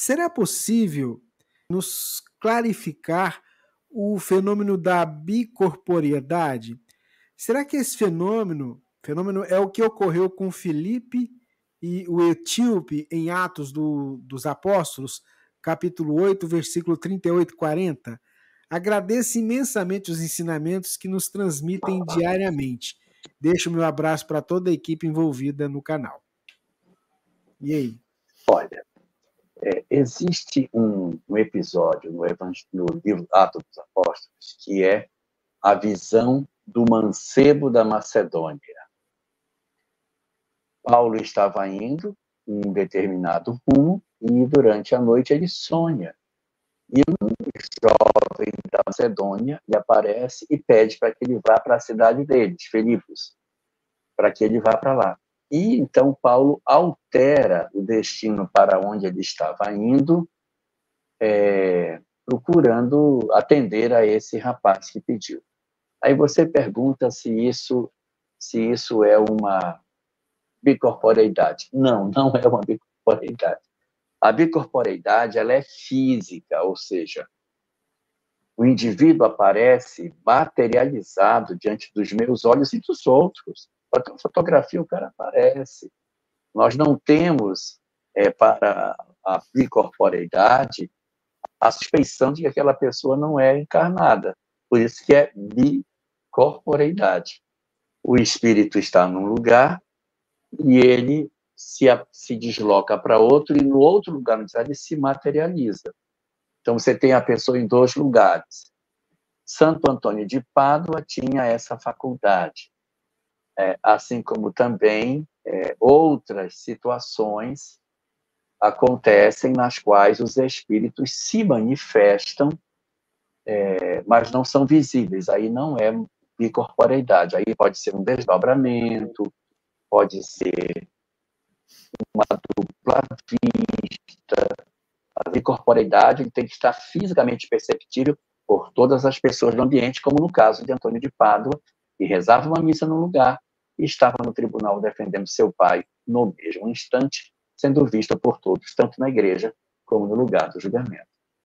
Será possível nos clarificar o fenômeno da bicorporiedade? Será que esse fenômeno, fenômeno é o que ocorreu com Filipe e o etíope em Atos do, dos Apóstolos, capítulo 8, versículo 38 e 40? Agradeço imensamente os ensinamentos que nos transmitem diariamente. Deixo meu abraço para toda a equipe envolvida no canal. E aí? Existe um, um episódio no, no livro Atos dos Apóstolos que é a visão do mancebo da Macedônia. Paulo estava indo em um determinado rumo e durante a noite ele sonha. E um jovem da Macedônia lhe aparece e pede para que ele vá para a cidade deles, Filipos, para que ele vá para lá. E então Paulo altera o destino para onde ele estava indo, é, procurando atender a esse rapaz que pediu. Aí você pergunta se isso se isso é uma bicorporeidade. Não, não é uma bicorporeidade. A bicorporeidade ela é física, ou seja, o indivíduo aparece materializado diante dos meus olhos e dos outros. Fotografia, o cara aparece. Nós não temos, é, para a bicorporeidade, a suspeição de que aquela pessoa não é encarnada. Por isso que é bicorporeidade. O espírito está num lugar e ele se, se desloca para outro, e no outro lugar ele se materializa. Então, você tem a pessoa em dois lugares. Santo Antônio de Pádua tinha essa faculdade é, assim como também é, outras situações acontecem nas quais os espíritos se manifestam, é, mas não são visíveis. Aí não é bicorporeidade. Aí pode ser um desdobramento, pode ser uma dupla vista. A bicorporeidade tem que estar fisicamente perceptível por todas as pessoas do ambiente, como no caso de Antônio de Pádua, que rezava uma missa no lugar e estava no tribunal defendendo seu pai no mesmo instante, sendo vista por todos, tanto na igreja como no lugar do julgamento.